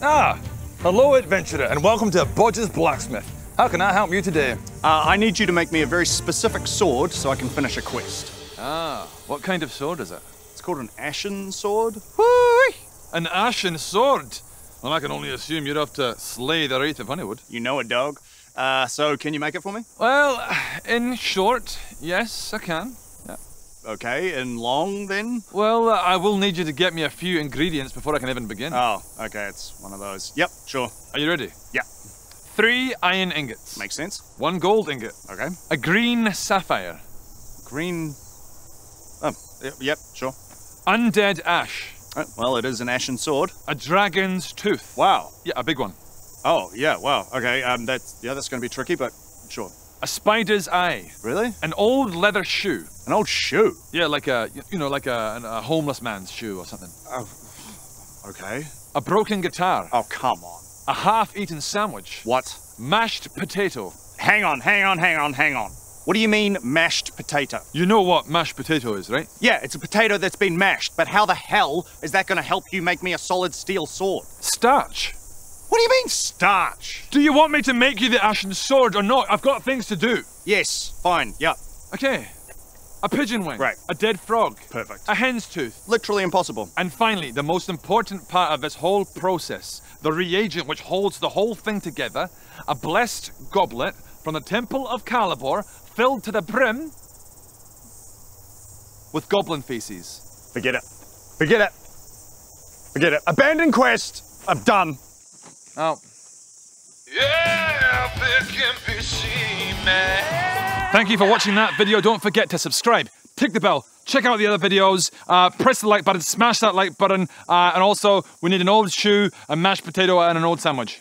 Ah, hello, adventurer, and welcome to Bodge's Blacksmith. How can I help you today? Uh, I need you to make me a very specific sword so I can finish a quest. Ah, what kind of sword is it? It's called an ashen sword. Whee! An ashen sword. Well, I can only assume you'd have to slay the Wraith of Honeywood. You know a dog. Uh, so can you make it for me? Well, in short, yes, I can. Okay, and long then? Well, uh, I will need you to get me a few ingredients before I can even begin. Oh, okay, it's one of those. Yep, sure. Are you ready? Yeah. Three iron ingots. Makes sense. One gold ingot. Okay. A green sapphire. Green. Oh, yep, sure. Undead ash. Oh, well, it is an ashen sword. A dragon's tooth. Wow. Yeah, a big one. Oh, yeah, wow. Okay, um, that's, yeah, that's gonna be tricky, but sure. A spider's eye. Really? An old leather shoe. An old shoe? Yeah, like a, you know, like a, a homeless man's shoe or something. Oh, okay. A broken guitar. Oh, come on. A half-eaten sandwich. What? Mashed potato. Hang on, hang on, hang on, hang on. What do you mean mashed potato? You know what mashed potato is, right? Yeah, it's a potato that's been mashed, but how the hell is that gonna help you make me a solid steel sword? Starch. What do you mean starch? Do you want me to make you the ashen sword or not? I've got things to do. Yes, fine, yep, Okay. A pigeon wing. Right. A dead frog. perfect. A hen's tooth. Literally impossible. And finally, the most important part of this whole process, the reagent which holds the whole thing together, a blessed goblet from the Temple of Calibor filled to the brim with goblin feces. Forget it. Forget it. Forget it. Abandon quest. I'm done. Oh. Yeah, Epic NPC Man. Thank you for watching that video. Don't forget to subscribe, tick the bell, check out the other videos, uh, press the like button, smash that like button, uh, and also we need an old shoe, a mashed potato, and an old sandwich.